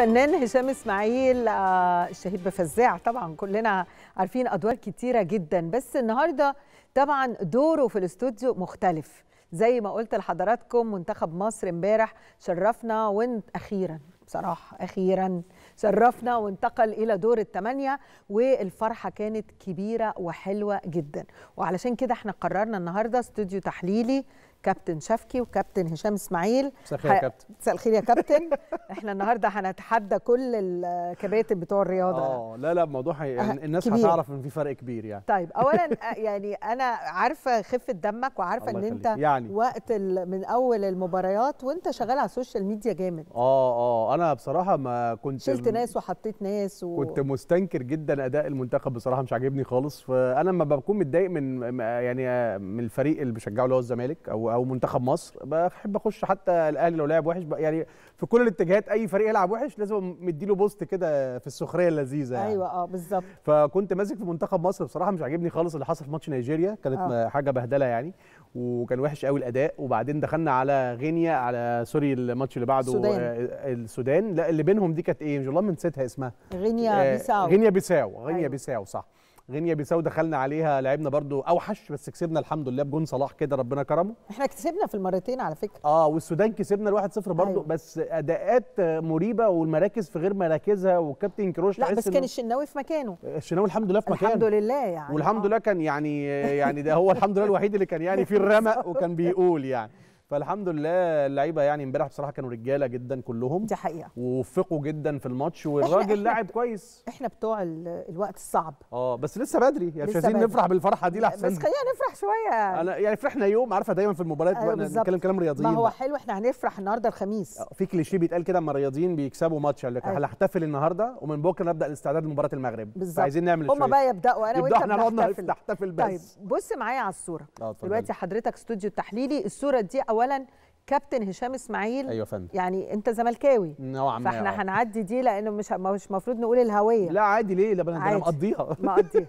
الفنان هشام إسماعيل آه، الشهيد بفزاع. طبعا كلنا عارفين أدوار كتيرة جدا بس النهارده طبعا دوره في الاستوديو مختلف. زي ما قلت لحضراتكم منتخب مصر امبارح شرفنا وانت أخيرا بصراحة أخيرا شرفنا وانتقل إلى دور الثمانيه والفرحة كانت كبيرة وحلوة جدا. وعلشان كده إحنا قررنا النهارده استوديو تحليلي كابتن شفكي وكابتن هشام إسماعيل مساء الخير يا كابتن. مساء الخير يا كابتن إحنا النهارده هنتحدى كل الكباتن بتوع الرياضة آه لا لا الموضوع هي... أه، الناس كبير. هتعرف إن في فرق كبير يعني طيب اولا آه، يعني أنا عارفة خفة دمك وعارفة إن أنت. يعني. وقت ال- من أول المباريات وأنت شغال على ال social media جامد آه آه أنا بصراحة ما كنت شلت ناس وحطيت ناس و... كنت مستنكر جدا أداء المنتخب بصراحة مش عاجبني خالص فأنا لما بكون متضايق من م- يعني من الفريق اللي بشجعه اللي هو الزمالك أو أو منتخب مصر بحب أخش حتى الأهلي لو لعب وحش يعني في كل الاتجاهات أي فريق يلعب وحش لازم مديله post كده في السخرية اللذيذة يعني. أيوه آه بالظبط فكنت ماسك في منتخب مصر بصراحة مش عاجبني خالص اللي حصل في ماتش نيجيريا كانت آه. حاجة بهدلة يعني وكان وحش قوي الأداء وبعدين دخلنا على غينيا على sorry الماتش اللي بعده السودان. آه، السودان لا اللي بينهم دي كانت إيه والله ما نسيتها اسمها غينيا آه، بيساو غينيا بيساو غينيا. أيوة. بيساو صح غينيا بيساو دخلنا عليها لعبنا برضو أوحش بس كسبنا الحمد لله بجون صلاح كده ربنا كرمه. إحنا كسبنا في المرتين على فكرة. آه والسودان كسبنا الواحد صفر برضو أيوة. بس أداءات مريبة والمراكز في غير مراكزها والكابتن كروش لا بس كان الشناوي في مكانه. الشناوي الحمد لله في مكانه. الحمد لله يعني. والحمد. لله كان يعني يعني ده هو الحمد لله الوحيد اللي كان يعني فيه الرمق وكان بيقول يعني. فالحمد لله اللعيبة يعني امبارح بصراحة كانوا رجالة جدا كلهم. دي حقيقة. ووفقوا جدا في الماتش والراجل لاعب كويس. إحنا بتوع ال- الوقت الصعب. آه بس لسه بدري. يعني مش عايزين. نفرح بالفرحة دي بس لاحسن خلينا نفرح شوية. أنا يعني فرحنا يوم عارفة دايما في المباريات أيوة. نتكلم كلام رياضيين ما هو بقى. حلو إحنا هنفرح النهارده الخميس. في كليشيه بيتقال كده أما الرياضيين بيكسبوا ماتش قال لك أيوة. هنحتفل النهارده ومن بكرة نبدأ الاستعداد لمباراة المغرب. بالظبط. عايزين نعمل هما شوية. بقى يبدأوا. أنا وأنت إحنا نحتفل طيب بس. بص معايا على الصورة. آه. دلوقتي حضرتك استوديو تحليلي الصورة دي اولا كابتن هشام إسماعيل. أيوه فندم. يعني أنت زملكاوي. نوعا ما فإحنا آه. هنعدي دي لأنه مش مش المفروض نقول الهوية. لا عادي ليه؟ لا أنا. مقضيها. مقضيها.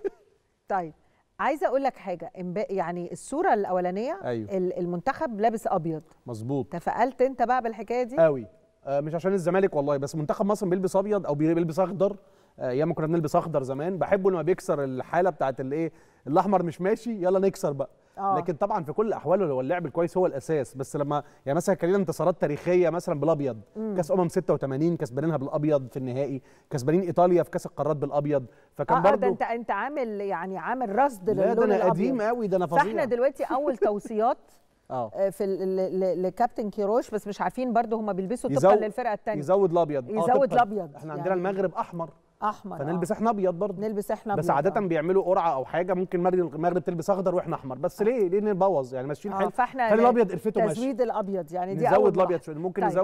طيب عايزة أقول لك حاجة. يعني الصورة الأولانية أيوة. ال- المنتخب لابس أبيض. مظبوط. تفائلت أنت بقى بالحكاية دي؟ قوي آه مش عشان الزمالك والله بس منتخب مصر بيلبس أبيض أو بيلبس أخضر. آه، كنا بنلبس أخضر زمان. بحبه لما بيكسر الحالة بتاعت الإيه؟ الأحمر مش ماشي. يلا نكسر بقى. آه. لكن طبعا في كل الاحوال هو اللعب الكويس هو الأساس. بس لما يعني مثلا كان لنا انتصارات تاريخية مثلا بالأبيض. كأس أمم 86 كسبانينها بالأبيض في النهائي. كسبانين إيطاليا في كأس القارات بالأبيض. فكان آه، برضو ده انت أنت عامل يعني عامل رصد لا ده للون أنا الأبيض. قديم قوي ده أنا فظيع. فإحنا دلوقتي أول توصيات آه. آه، في لكابتن كيروش. بس مش عارفين برضو هم بيلبسوا طبقا للفرقه الثانية يزود الأبيض. آه، يزود طبقاً. الأبيض. إحنا عندنا يعني. المغرب أحمر. أحمر فنلبس آه. إحنا أبيض برضه نلبس إحنا بس عادة آه. بيعملوا قرعة أو حاجة ممكن المغرب تلبس أخضر وإحنا أحمر بس ليه؟ ليه نبوظ يعني ماشيين آه حلو فإحنا خلي الأبيض قرفته ماشي تزويد الأبيض يعني دي نزود. شوية ممكن طيب. نزود